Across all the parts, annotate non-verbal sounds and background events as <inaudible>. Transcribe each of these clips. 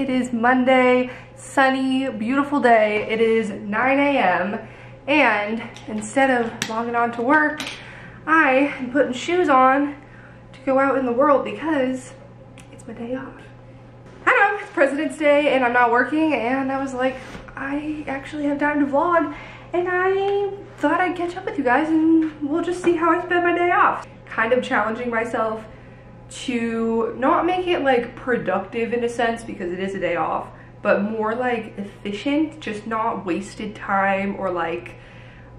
It is Monday, sunny, beautiful day. It is 9 a.m. and instead of logging on to work, I am putting shoes on to go out in the world because it's my day off. I know, it's President's Day and I'm not working and I was like, I actually have time to vlog and I thought I'd catch up with you guys and we'll just see how I spend my day off. Kind of challenging myself to not make it like productive in a sense because it is a day off, but more like efficient, just not wasted time or like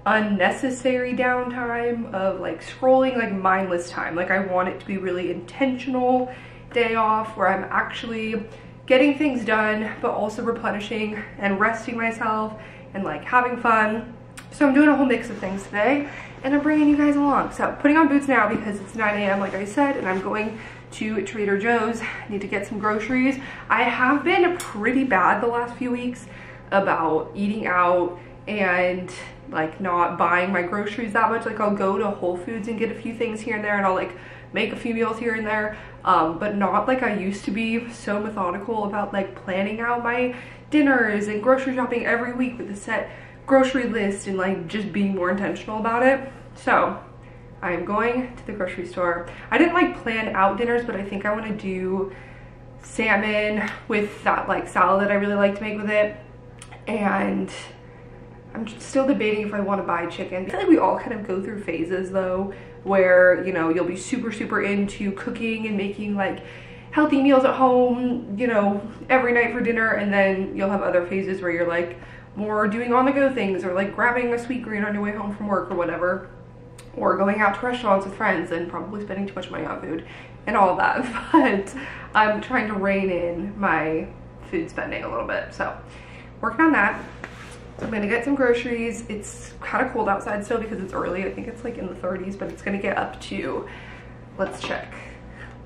unnecessary downtime of like scrolling like mindless time. Like I want it to be really intentional day off where I'm actually getting things done, but also replenishing and resting myself and like having fun. So I'm doing a whole mix of things today and I'm bringing you guys along. So putting on boots now because it's 9 a.m. like I said, and I'm going to Trader Joe's. I need to get some groceries. I have been pretty bad the last few weeks about eating out and like not buying my groceries that much. Like I'll go to Whole Foods and get a few things here and there and I'll like make a few meals here and there. Um, but not like I used to be so methodical about like planning out my dinners and grocery shopping every week with a set grocery list and like just being more intentional about it. So I'm going to the grocery store. I didn't like plan out dinners, but I think I want to do salmon with that like salad that I really like to make with it. And I'm still debating if I want to buy chicken. I feel like we all kind of go through phases though, where, you know, you'll be super, super into cooking and making like healthy meals at home, you know, every night for dinner. And then you'll have other phases where you're like more doing on the go things or like grabbing a Sweetgreen on your way home from work or whatever or going out to restaurants with friends and probably spending too much money on food and all that. <laughs> But I'm trying to rein in my food spending a little bit. So working on that. So I'm gonna get some groceries. It's kind of cold outside still because it's early. I think it's like in the 30s, but it's gonna get up to, let's check.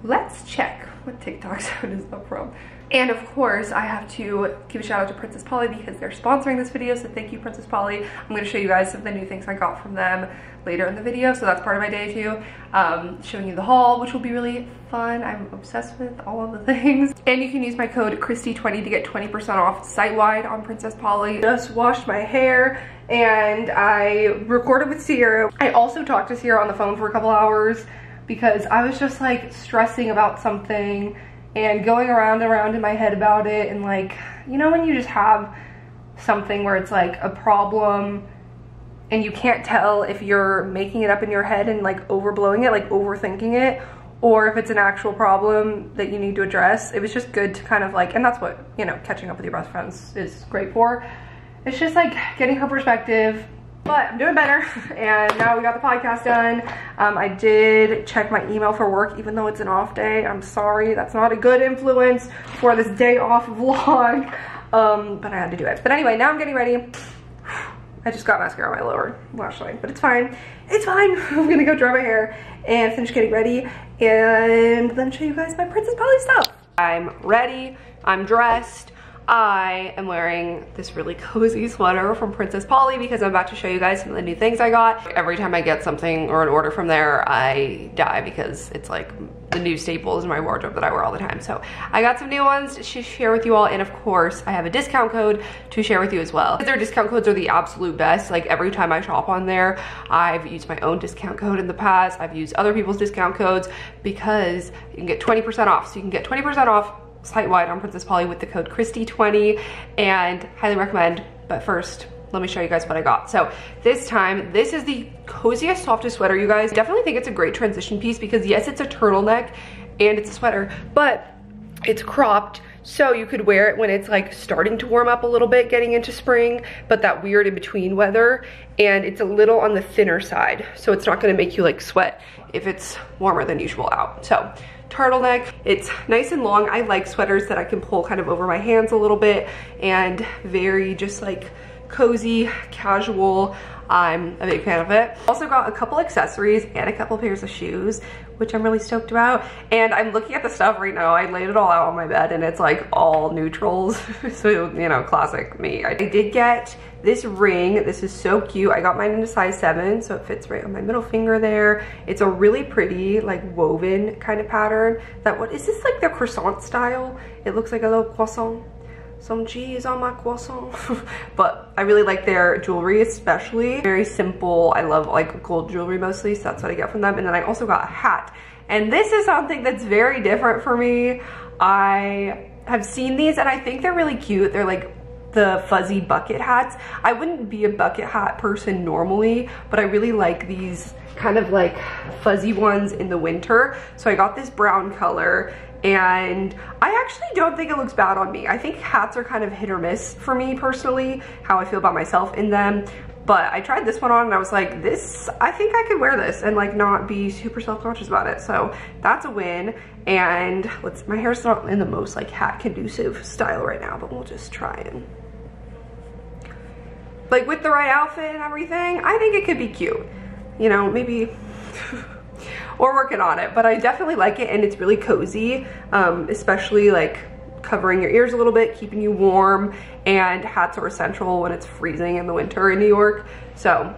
Let's check what TikTok <laughs> sound is that from. And of course, I have to give a shout out to Princess Polly because they're sponsoring this video. So thank you, Princess Polly. I'm to show you guys some of the new things I got from them later in the video. So that's part of my day too. Um, showing you the haul, which will be really fun. I'm obsessed with all of the <laughs> things. And you can use my code KRISTEE20 to get 20% off site-wide on Princess Polly. Just washed my hair and I recorded with Sierra. I also talked to Sierra on the phone for a couple hours because I was just like stressing about something and going around and around in my head about it and like you know when you just have something where it's like a problem and you can't tell if you're making it up in your head and like overblowing it like overthinking it or if it's an actual problem that you need to address it was just good to kind of like and that's what you know catching up with your best friends is great for. It's just like getting her perspective but I'm doing better <laughs> and now we got the podcast done. Um, I did check my email for work even though it's an off day. I'm sorry, that's not a good influence for this day off <laughs> vlog, um, but I had to do it. But anyway, now I'm getting ready. <sighs> I just got mascara on my lower lash line, but it's fine. It's fine. <laughs> I'm gonna go dry my hair and finish getting ready and then show you guys my Princess Polly stuff. I'm ready, I'm dressed, I am wearing this really cozy sweater from Princess Polly because I'm about to show you guys some of the new things I got. Every time I get something or an order from there, I die because it's like the new staples in my wardrobe that I wear all the time. So I got some new ones to share with you all. And of course, I have a discount code to share with you as well. Their discount codes are the absolute best. Like every time I shop on there, I've used my own discount code in the past. I've used other people's discount codes because you can get 20% off. So you can get 20% off site-wide on Princess Polly with the code KRISTEE20 and highly recommend. But first, let me show you guys what I got. So this time, this is the coziest, softest sweater, you guys. Definitely think it's a great transition piece because yes, it's a turtleneck and it's a sweater, but it's cropped so you could wear it when it's like starting to warm up a little bit getting into spring, but that weird in between weather. And it's a little on the thinner side. So it's not gonna make you like sweat if it's warmer than usual out. So turtleneck, it's nice and long. I like sweaters that I can pull kind of over my hands a little bit and very just like cozy, casual. I'm a big fan of it. Also got a couple accessories and a couple pairs of shoes, which I'm really stoked about. And I'm looking at the stuff right now. I laid it all out on my bed and it's like all neutrals. <laughs> so, you know, classic me. I did get this ring. This is so cute. I got mine in a size seven, so it fits right on my middle finger there. It's a really pretty, like woven kind of pattern. That what, is this like the croissant style? It looks like a little croissant some cheese on my croissant. <laughs> but I really like their jewelry, especially. Very simple. I love like gold jewelry mostly, so that's what I get from them. And then I also got a hat. And this is something that's very different for me. I have seen these and I think they're really cute. They're like the fuzzy bucket hats. I wouldn't be a bucket hat person normally, but I really like these kind of like fuzzy ones in the winter. So I got this brown color and I actually don't think it looks bad on me. I think hats are kind of hit or miss for me personally, how I feel about myself in them. But I tried this one on and I was like, this, I think I could wear this and like not be super self-conscious about it. So that's a win. And let's, my hair's not in the most like hat conducive style right now, but we'll just try and like with the right outfit and everything, I think it could be cute. You know, maybe <laughs> we're working on it, but I definitely like it and it's really cozy, um, especially like covering your ears a little bit, keeping you warm, and hats are essential when it's freezing in the winter in New York. So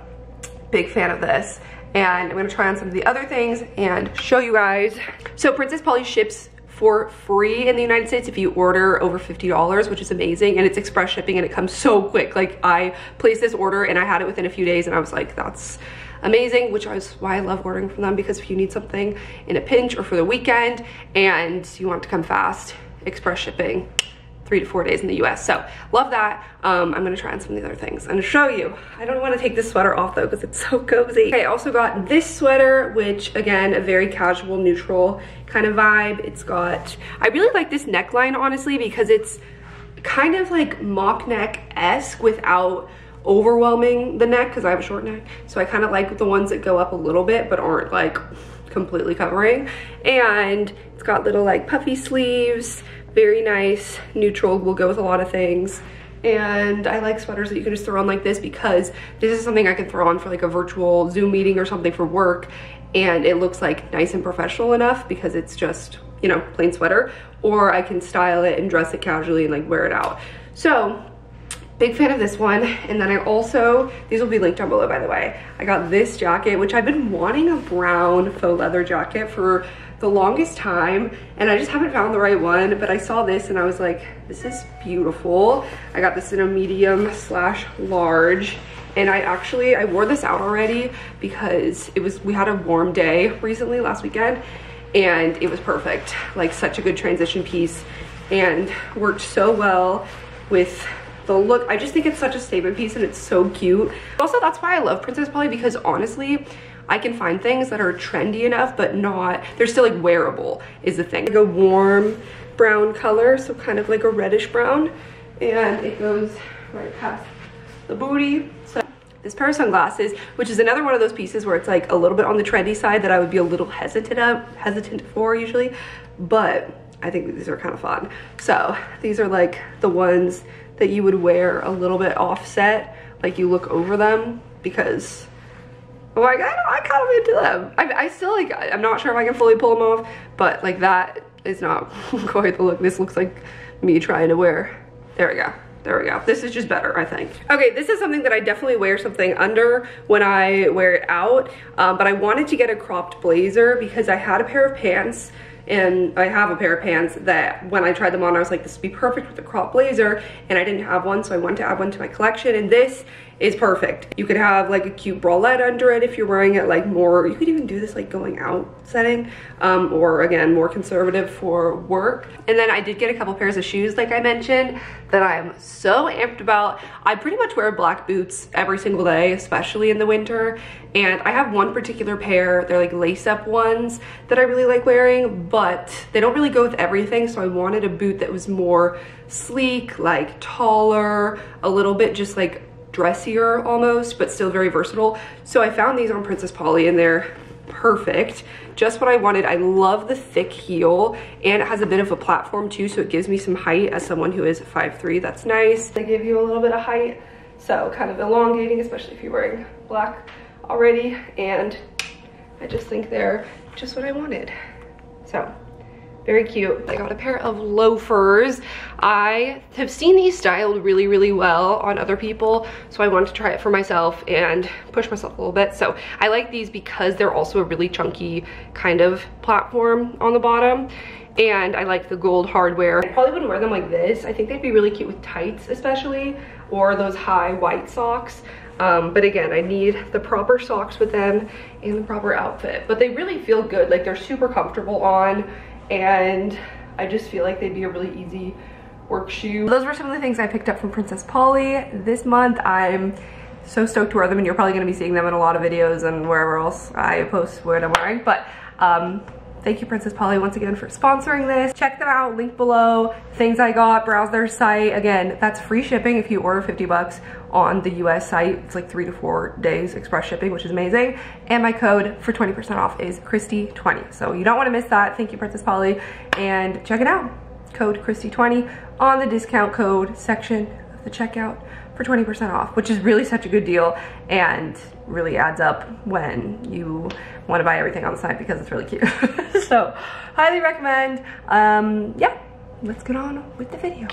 big fan of this. And I'm gonna try on some of the other things and show you guys. So Princess Polly ships for free in the United States if you order over $50, which is amazing. And it's express shipping and it comes so quick. Like I placed this order and I had it within a few days and I was like, that's amazing, which is why I love ordering from them because if you need something in a pinch or for the weekend and you want to come fast, express shipping three to four days in the US. So love that. Um, I'm gonna try on some of the other things and show you. I don't wanna take this sweater off though because it's so cozy. I also got this sweater, which again, a very casual, neutral kind of vibe. It's got, I really like this neckline honestly because it's kind of like mock neck-esque without overwhelming the neck because I have a short neck. So I kind of like the ones that go up a little bit but aren't like completely covering. And it's got little like puffy sleeves, very nice, neutral, will go with a lot of things. And I like sweaters that you can just throw on like this because this is something I can throw on for like a virtual Zoom meeting or something for work. And it looks like nice and professional enough because it's just, you know, plain sweater. Or I can style it and dress it casually and like wear it out. So big fan of this one and then i also these will be linked down below by the way. I got this jacket which i've been wanting a brown faux leather jacket for the longest time and i just haven't found the right one but i saw this and i was like this is beautiful. I got this in a medium slash large and i actually i wore this out already because it was we had a warm day recently last weekend and it was perfect. Like such a good transition piece and worked so well with the look. I just think it's such a statement piece and it's so cute. Also, that's why I love Princess Polly because honestly, I can find things that are trendy enough, but not, they're still like wearable is the thing. Like a warm brown color, so kind of like a reddish brown. And it goes right past the booty. So this pair of sunglasses, which is another one of those pieces where it's like a little bit on the trendy side that I would be a little hesitant of, hesitant for usually, but I think these are kind of fun. So these are like the ones that you would wear a little bit offset, like you look over them because oh my god, I kind of into them. I, I still like, I'm not sure if I can fully pull them off, but like that is not <laughs> quite the look. This looks like me trying to wear, there we go. There we go. This is just better, I think. Okay, this is something that I definitely wear something under when I wear it out, um, but I wanted to get a cropped blazer because I had a pair of pants and I have a pair of pants that when I tried them on, I was like, this would be perfect with a crop blazer, and I didn't have one, so I wanted to add one to my collection, and this is perfect. You could have like a cute bralette under it if you're wearing it like more, you could even do this like going out setting um, or again, more conservative for work. And then I did get a couple pairs of shoes like I mentioned that I'm so amped about. I pretty much wear black boots every single day, especially in the winter. And I have one particular pair, they're like lace up ones that I really like wearing, but they don't really go with everything. So I wanted a boot that was more sleek, like taller, a little bit just like dressier almost, but still very versatile. So I found these on Princess Polly and they're perfect. Just what I wanted. I love the thick heel and it has a bit of a platform too, so it gives me some height as someone who is 5'3". That's nice. They give you a little bit of height, so kind of elongating, especially if you're wearing black already. And I just think they're just what I wanted. So very cute. I got a pair of loafers. I have seen these styled really, really well on other people, so I wanted to try it for myself and push myself a little bit. So I like these because they're also a really chunky kind of platform on the bottom and I like the gold hardware. I probably wouldn't wear them like this. I think they'd be really cute with tights especially, or those high white socks. Um, but again, I need the proper socks with them and the proper outfit. But they really feel good, like they're super comfortable on and I just feel like they'd be a really easy work shoe. Those were some of the things I picked up from Princess Polly this month. I'm so stoked to wear them and you're probably gonna be seeing them in a lot of videos and wherever else I post what I'm wearing. But um, Thank you Princess Polly once again for sponsoring this. Check them out, link below, things I got, browse their site. Again, that's free shipping if you order 50 bucks on the US site. It's like three to four days express shipping, which is amazing. And my code for 20% off is KRISTEE20. So you don't wanna miss that. Thank you Princess Polly and check it out. Code KRISTEE20 on the discount code section of the checkout for 20% off, which is really such a good deal and really adds up when you want to buy everything on the site because it's really cute. <laughs> so highly recommend. Um, yeah, let's get on with the video.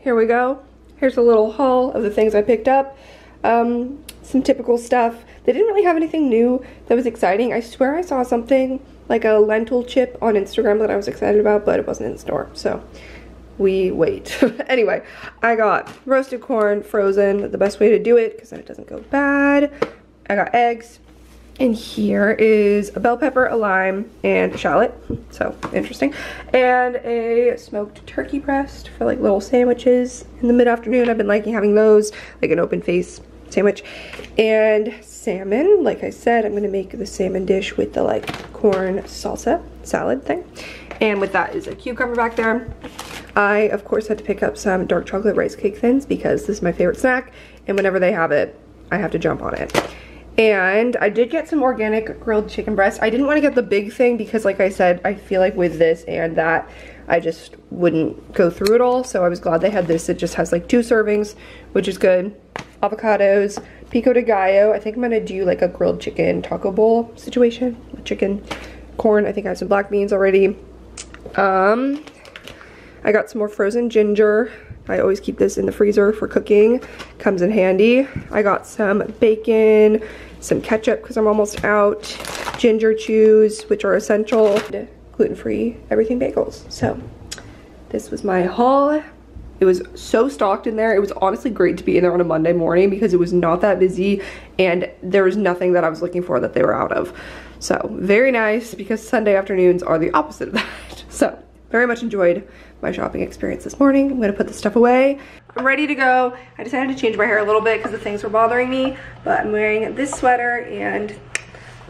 Here we go. Here's a little haul of the things I picked up. Um, some typical stuff. They didn't really have anything new that was exciting. I swear I saw something like a lentil chip on Instagram that I was excited about, but it wasn't in store. So we wait. <laughs> anyway, I got roasted corn, frozen, the best way to do it because then it doesn't go bad. I got eggs, and here is a bell pepper, a lime, and a shallot. So interesting. And a smoked turkey breast for like little sandwiches in the mid-afternoon. I've been liking having those, like an open face sandwich. And salmon, like I said, I'm gonna make the salmon dish with the like corn salsa salad thing. And with that is a cucumber back there. I, of course, had to pick up some dark chocolate rice cake thins because this is my favorite snack. And whenever they have it, I have to jump on it. And I did get some organic grilled chicken breast. I didn't want to get the big thing because like I said, I feel like with this and that, I just wouldn't go through it all. So I was glad they had this. It just has like two servings, which is good. Avocados, pico de gallo. I think I'm gonna do like a grilled chicken taco bowl situation. Chicken, corn. I think I have some black beans already. Um, I got some more frozen ginger. I always keep this in the freezer for cooking. Comes in handy. I got some bacon, some ketchup because I'm almost out, ginger chews, which are essential, gluten-free everything bagels. So this was my haul. It was so stocked in there. It was honestly great to be in there on a Monday morning because it was not that busy and there was nothing that I was looking for that they were out of. So very nice because Sunday afternoons are the opposite of that. <laughs> So very much enjoyed my shopping experience this morning. I'm gonna put the stuff away. I'm ready to go. I decided to change my hair a little bit because the things were bothering me, but I'm wearing this sweater and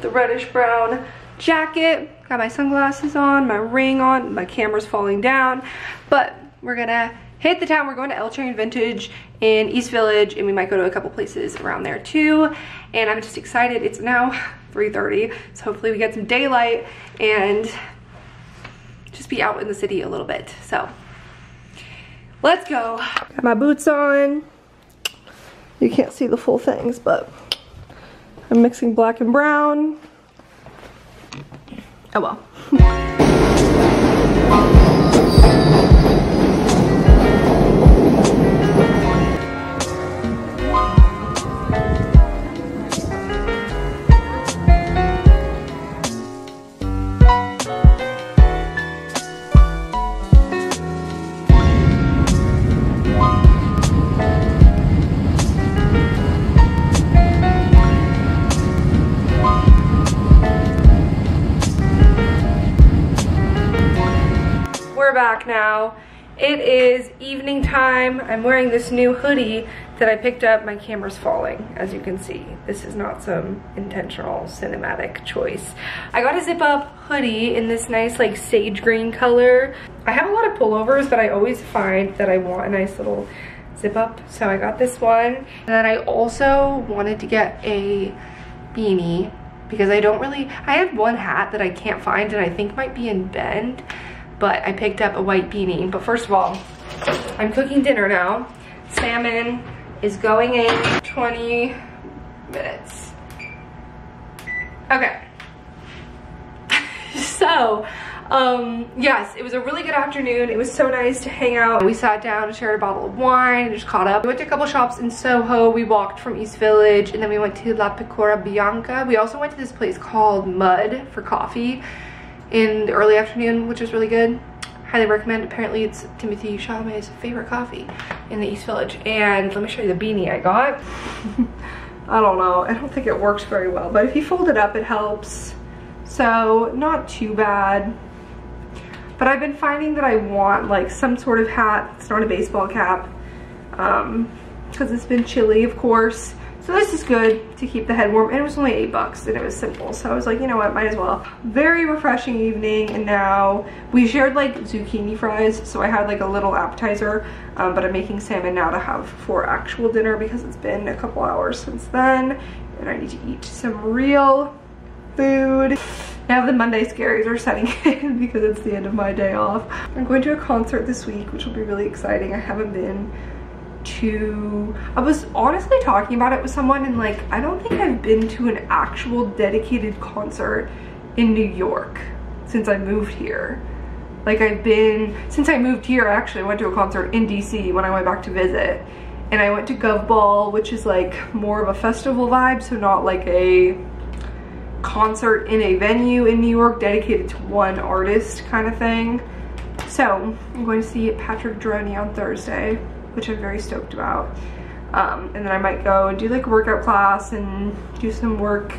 the reddish brown jacket. Got my sunglasses on, my ring on, my camera's falling down, but we're gonna hit the town. We're going to L Train Vintage in East Village and we might go to a couple places around there too. And I'm just excited. It's now 3.30, so hopefully we get some daylight and just be out in the city a little bit. So let's go. Got my boots on. You can't see the full things, but I'm mixing black and brown. Oh well. <laughs> back now. It is evening time. I'm wearing this new hoodie that I picked up. My camera's falling, as you can see. This is not some intentional cinematic choice. I got a zip up hoodie in this nice like sage green color. I have a lot of pullovers, but I always find that I want a nice little zip up. So I got this one. And then I also wanted to get a beanie because I don't really, I have one hat that I can't find and I think might be in Bend but I picked up a white beanie. But first of all, I'm cooking dinner now. Salmon is going in 20 minutes. Okay. <laughs> so, um, yes, it was a really good afternoon. It was so nice to hang out. We sat down, and shared a bottle of wine, and just caught up. We went to a couple shops in Soho. We walked from East Village and then we went to La Pecora Bianca. We also went to this place called Mud for coffee in the early afternoon, which was really good. Highly recommend. Apparently it's Timothée Chalamet's favorite coffee in the East Village. And let me show you the beanie I got. <laughs> I don't know. I don't think it works very well, but if you fold it up, it helps. So not too bad. But I've been finding that I want like some sort of hat. It's not a baseball cap. Um, because it's been chilly, of course. So this is good to keep the head warm and it was only eight bucks and it was simple. So I was like, you know what, might as well. Very refreshing evening and now we shared like zucchini fries. So I had like a little appetizer, um, but I'm making salmon now to have for actual dinner because it's been a couple hours since then and I need to eat some real food. Now the Monday scaries are setting <laughs> in because it's the end of my day off. I'm going to a concert this week, which will be really exciting. I haven't been to I was honestly talking about it with someone and like I don't think I've been to an actual dedicated concert in New York since I moved here. Like I've been since I moved here I actually went to a concert in DC when I went back to visit. And I went to Gov Ball which is like more of a festival vibe so not like a concert in a venue in New York dedicated to one artist kind of thing. So I'm going to see Patrick Droney on Thursday which I'm very stoked about. Um, and then I might go and do like a workout class and do some work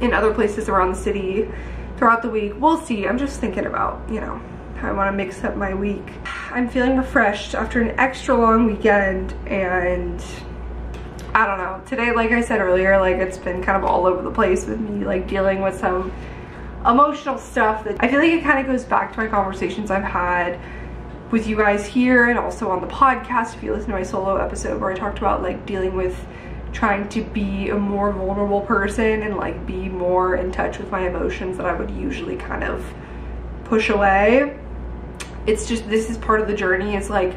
in other places around the city throughout the week. We'll see. I'm just thinking about, you know, how I want to mix up my week. I'm feeling refreshed after an extra long weekend and I don't know. Today, like I said earlier, like it's been kind of all over the place with me like dealing with some emotional stuff that I feel like it kind of goes back to my conversations I've had with you guys here and also on the podcast if you listen to my solo episode where I talked about like dealing with trying to be a more vulnerable person and like be more in touch with my emotions that I would usually kind of push away. It's just, this is part of the journey. It's like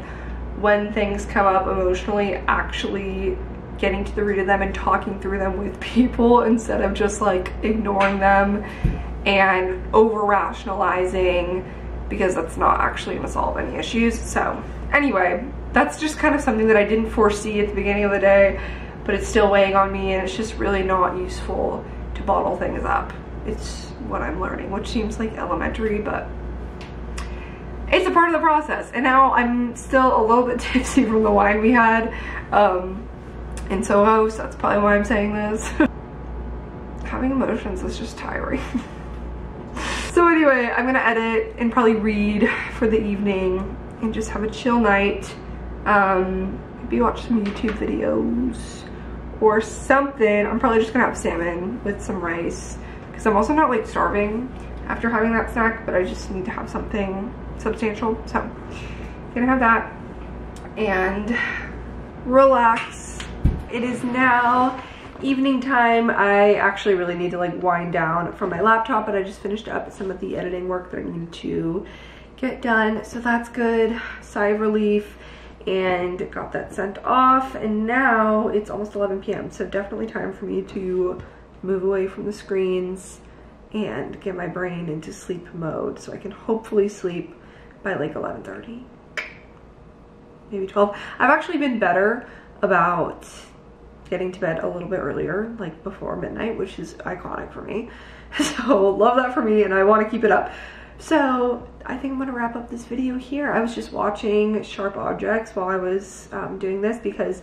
when things come up emotionally, actually getting to the root of them and talking through them with people <laughs> instead of just like ignoring them and over rationalizing because that's not actually gonna solve any issues. So anyway, that's just kind of something that I didn't foresee at the beginning of the day, but it's still weighing on me and it's just really not useful to bottle things up. It's what I'm learning, which seems like elementary, but it's a part of the process. And now I'm still a little <laughs> bit tipsy from the wine we had um, in Soho, so that's probably why I'm saying this. <laughs> Having emotions is just tiring. <laughs> So anyway, I'm gonna edit and probably read for the evening and just have a chill night. Um, maybe watch some YouTube videos or something. I'm probably just gonna have salmon with some rice because I'm also not like starving after having that snack, but I just need to have something substantial. So gonna have that and relax. It is now evening time I actually really need to like wind down from my laptop but I just finished up some of the editing work that I needed to get done. So that's good. Sigh of relief. And got that sent off. And now it's almost 11 p.m so definitely time for me to move away from the screens and get my brain into sleep mode so I can hopefully sleep by like 11:30 maybe 12 I've actually been better about getting to bed a little bit earlier, like before midnight, which is iconic for me. <laughs> So love that for me and I want to keep it up. So I think I'm to wrap up this video here. I was just watching Sharp Objects while I was um, doing this because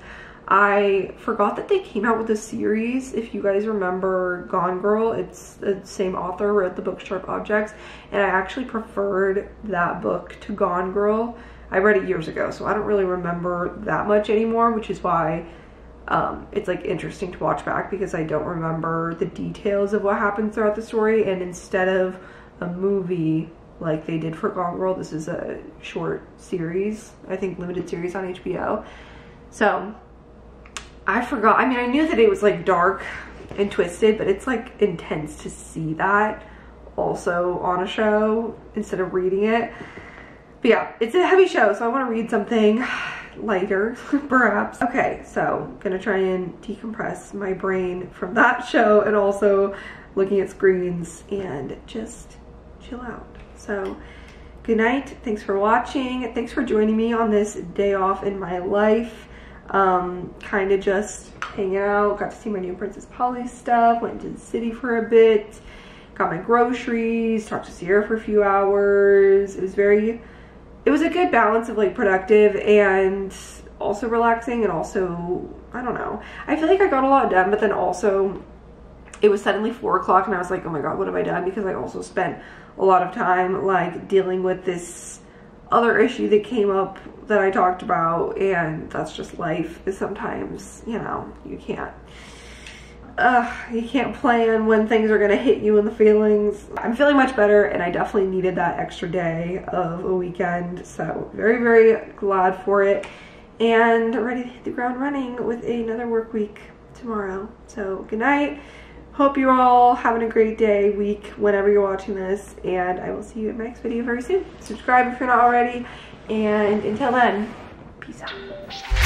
I forgot that they came out with a series. If you guys remember Gone Girl, it's the same author wrote the book Sharp Objects, and I actually preferred that book to Gone Girl. I read it years ago, so I don't really remember that much anymore, which is why um, it's like interesting to watch back because I don't remember the details of what happens throughout the story. And instead of a movie like they did for Gone Girl, this is a short series, I think limited series on HBO. So I forgot. I mean, I knew that it was like dark and twisted, but it's like intense to see that also on a show instead of reading it. But yeah, it's a heavy show, so I want to read something lighter, <laughs> perhaps. Okay, so I'm gonna try and decompress my brain from that show and also looking at screens and just chill out. So good night. Thanks for watching. Thanks for joining me on this day off in my life um, kind of just hanging out, got to see my new Princess Polly stuff, went to the city for a bit, got my groceries, talked to Sierra for a few hours. It was very, it was a good balance of like productive and also relaxing and also, I don't know. I feel like I got a lot done, but then also it was suddenly four o'clock and I was like, oh my God, what have I done? Because I also spent a lot of time like dealing with this other issue that came up that I talked about and that's just life is sometimes, you know, you can't uh, you can't plan when things are gonna hit you in the feelings. I'm feeling much better and I definitely needed that extra day of a weekend. So very, very glad for it and ready to hit the ground running with another work week tomorrow. So good night. Hope you're all having a great day, week, whenever you're watching this, and I will see you in my next video very soon. Subscribe if you're not already, and until then, peace out.